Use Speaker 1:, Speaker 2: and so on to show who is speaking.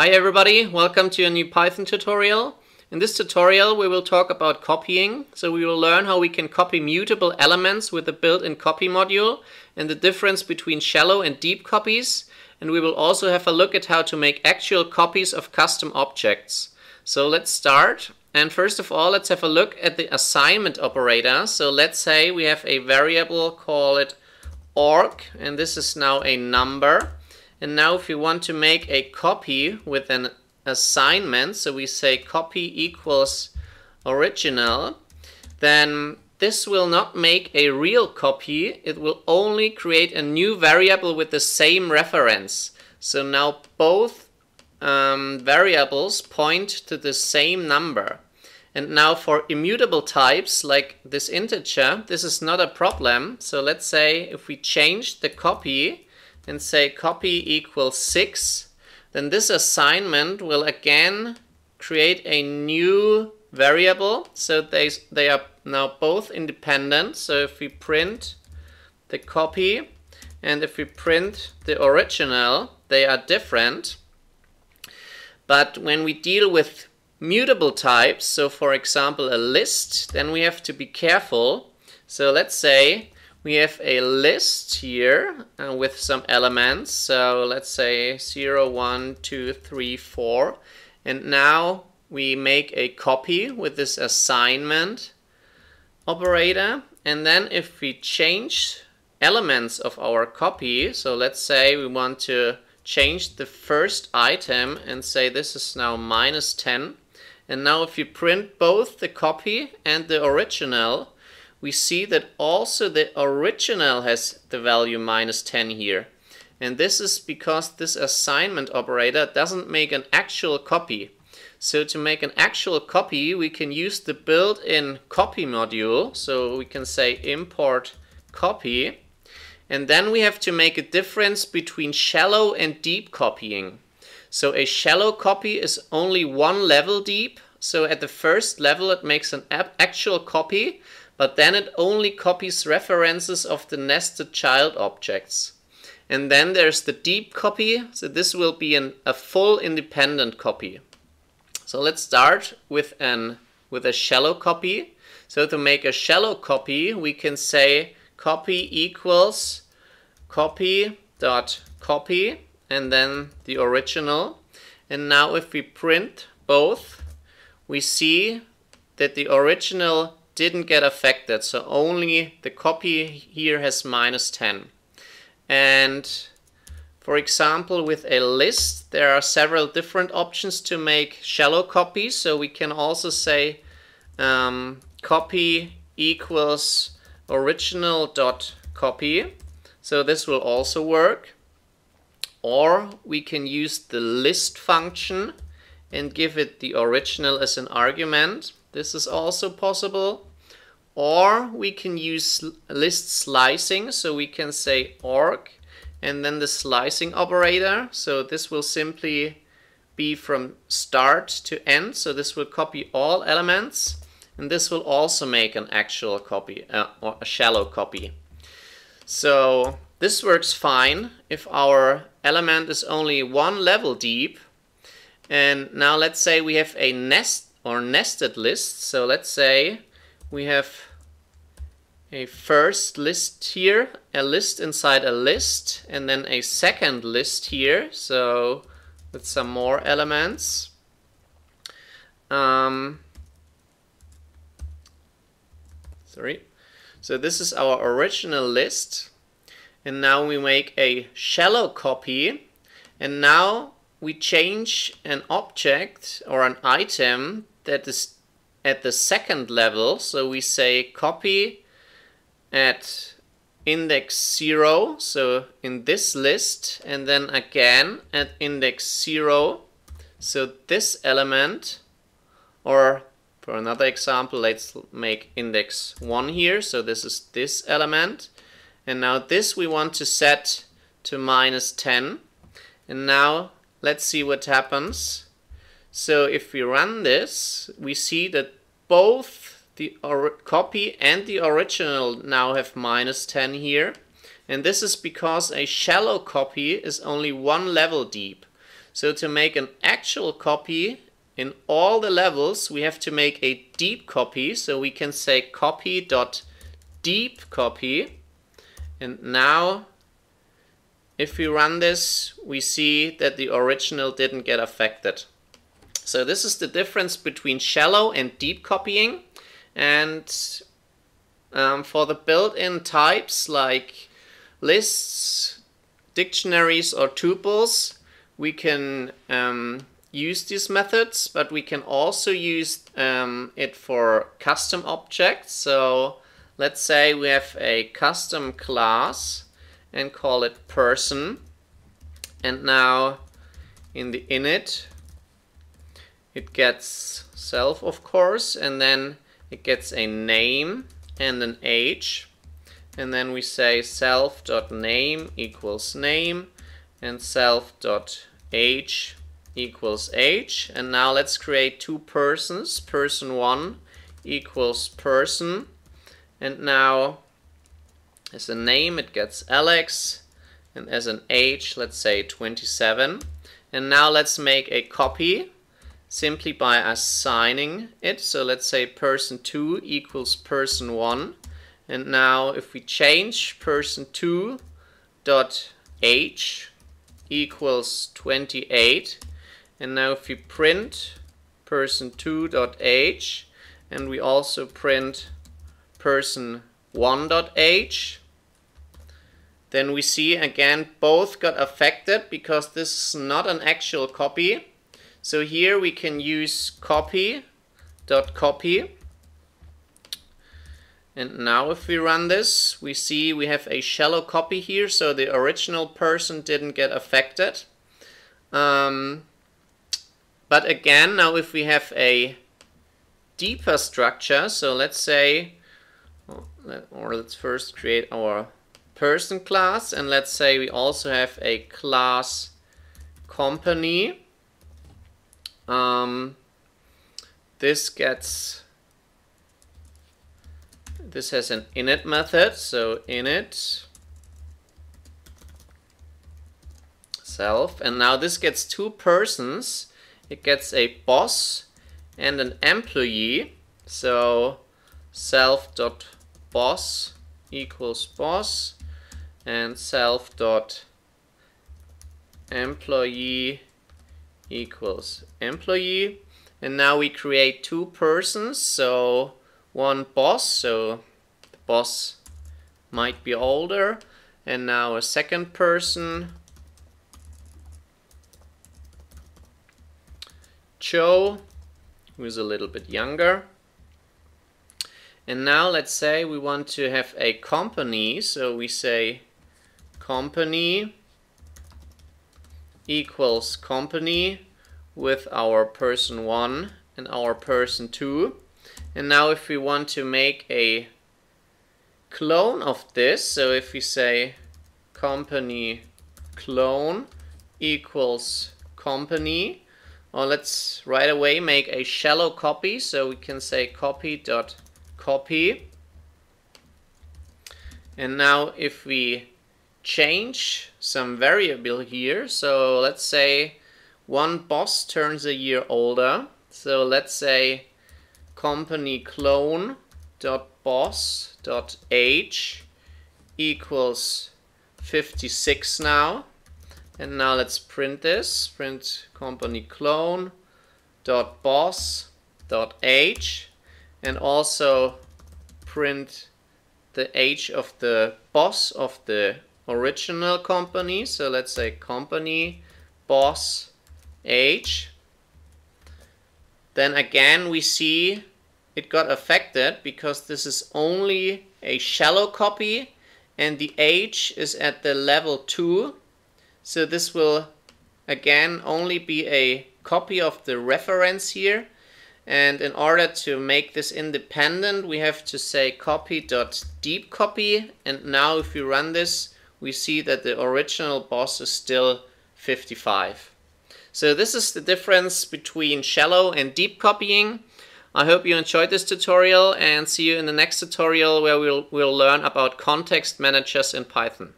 Speaker 1: Hi everybody, welcome to a new Python tutorial. In this tutorial we will talk about copying. So we will learn how we can copy mutable elements with the built-in copy module and the difference between shallow and deep copies. And we will also have a look at how to make actual copies of custom objects. So let's start. And first of all, let's have a look at the assignment operator. So let's say we have a variable, call it org, and this is now a number. And now if you want to make a copy with an assignment, so we say copy equals original, then this will not make a real copy, it will only create a new variable with the same reference. So now both um, variables point to the same number. And now for immutable types like this integer, this is not a problem. So let's say if we change the copy and say copy equals 6, then this assignment will again create a new variable. So they, they are now both independent. So if we print the copy and if we print the original, they are different. But when we deal with mutable types, so for example a list, then we have to be careful. So let's say we have a list here uh, with some elements. So let's say 0, 1, 2, 3, 4. And now we make a copy with this assignment operator. And then if we change elements of our copy, so let's say we want to change the first item and say this is now minus 10. And now if you print both the copy and the original, we see that also the original has the value minus 10 here. And this is because this assignment operator doesn't make an actual copy. So to make an actual copy, we can use the built-in copy module. So we can say import copy. And then we have to make a difference between shallow and deep copying. So a shallow copy is only one level deep. So at the first level it makes an actual copy but then it only copies references of the nested child objects. And then there's the deep copy, so this will be an, a full independent copy. So let's start with an with a shallow copy. So to make a shallow copy, we can say copy equals copy dot copy and then the original. And now if we print both, we see that the original didn't get affected. So only the copy here has minus 10. And for example, with a list, there are several different options to make shallow copies. So we can also say um, copy equals original dot copy. So this will also work. Or we can use the list function and give it the original as an argument. This is also possible. Or we can use list slicing, so we can say org and then the slicing operator. So this will simply be from start to end. So this will copy all elements and this will also make an actual copy uh, or a shallow copy. So this works fine if our element is only one level deep. And now let's say we have a nest or nested list. So let's say we have a first list here, a list inside a list, and then a second list here, so with some more elements. Um, sorry. So this is our original list, and now we make a shallow copy, and now we change an object or an item that is at the second level. So we say copy at index 0, so in this list, and then again at index 0. So this element, or for another example, let's make index 1 here. So this is this element. And now this we want to set to minus 10. And now let's see what happens. So if we run this, we see that both the copy and the original now have minus 10 here. And this is because a shallow copy is only one level deep. So to make an actual copy in all the levels, we have to make a deep copy. So we can say copy dot deep copy. And now if we run this, we see that the original didn't get affected. So this is the difference between shallow and deep copying. And um, for the built-in types like lists, dictionaries or tuples, we can um, use these methods, but we can also use um, it for custom objects. So let's say we have a custom class and call it person. And now in the init, it gets self, of course, and then it gets a name and an age. And then we say self.name equals name and self.age equals age. And now let's create two persons. Person 1 equals person. And now as a name it gets Alex. And as an age, let's say 27. And now let's make a copy simply by assigning it. So let's say person 2 equals person 1. And now if we change person 2 dot h equals 28 and now if we print person 2 dot age and we also print person 1 dot age then we see again both got affected because this is not an actual copy so here we can use copy dot copy. And now if we run this we see we have a shallow copy here so the original person didn't get affected. Um, but again now if we have a deeper structure so let's say or let's first create our person class and let's say we also have a class company um, this gets this has an init method so init self and now this gets two persons. It gets a boss and an employee. So self dot boss equals boss and self dot employee equals employee. And now we create two persons so one boss so the boss might be older. And now a second person Joe who is a little bit younger. And now let's say we want to have a company. So we say company equals company with our person 1 and our person 2 and now if we want to make a clone of this so if we say company clone equals company or let's right away make a shallow copy. So we can say copy dot copy. And now if we change some variable here. So let's say one boss turns a year older. So let's say company clone dot boss dot age equals 56 now. And now let's print this. Print company clone dot boss dot age and also print the age of the boss of the original company. So let's say company boss age. Then again we see it got affected because this is only a shallow copy and the age is at the level 2. So this will again only be a copy of the reference here and in order to make this independent we have to say copy dot deep copy and now if we run this we see that the original boss is still 55. So this is the difference between shallow and deep copying. I hope you enjoyed this tutorial and see you in the next tutorial where we'll, we'll learn about context managers in Python.